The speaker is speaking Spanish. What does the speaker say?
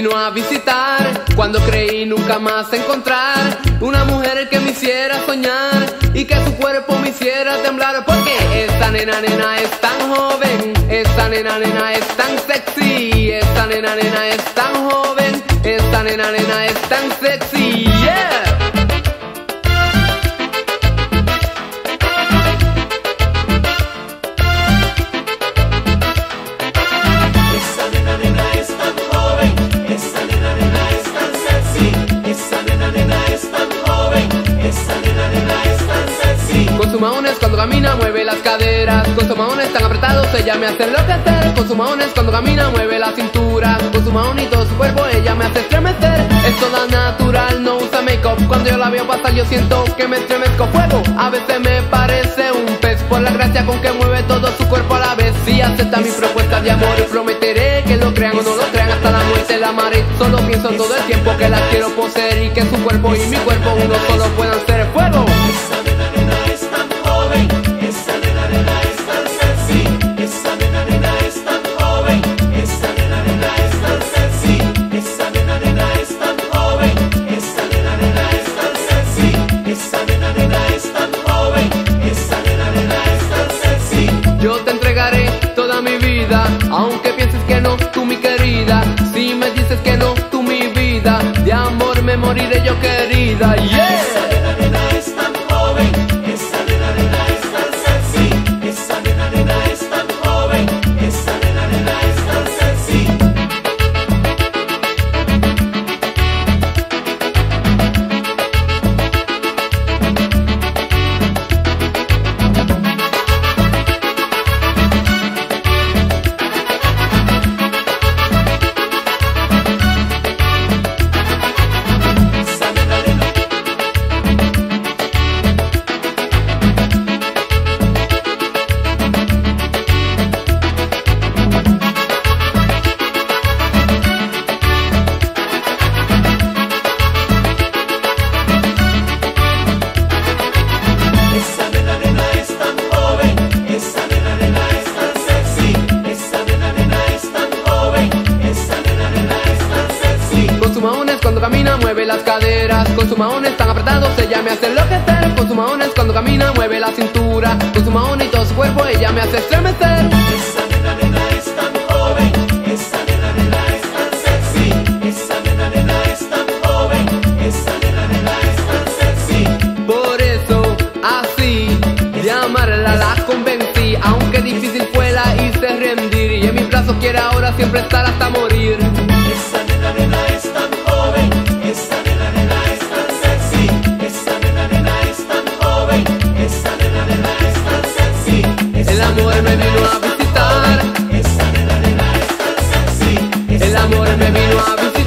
vino a visitar cuando creí nunca más encontrar una mujer que me hiciera soñar y que su cuerpo me hiciera temblar. Porque esta nena nena es tan joven, esta nena nena es tan sexy, esta nena nena es tan joven, esta nena nena es tan sexy, camina mueve las caderas. Con sus maones tan apretados ella me hace enloquecer Con sus maones cuando camina mueve la cintura. Con su maón y todo su cuerpo ella me hace estremecer. Es toda natural, no usa make-up. Cuando yo la veo pasar yo siento que me estremezco fuego. A veces me parece un pez Por la gracia con que mueve todo su cuerpo a la vez. Si acepta mi propuesta de amor prometeré que lo crean o no lo crean. Hasta la muerte la amaré. Solo pienso todo el tiempo que la quiero poseer Y que su cuerpo y mi cuerpo uno solo puedan ser aunque pienses que no, tú mi querida. Si me dices que no, tú mi vida, de amor me moriré yo querida. Sus maones tan apretados ella me hace enloquecer. Con sus maones cuando camina mueve la cintura, con su maón y todo su cuerpo ella me hace estremecer. Esa nena nena es tan joven, esa nena nena es tan sexy, esa nena nena es tan joven, esa nena nena es tan sexy. Por eso, así, de amarla la convencí, aunque difícil fue la hice rendir y en mis brazos quiere ahora siempre estar hasta morir. me vino a visitar.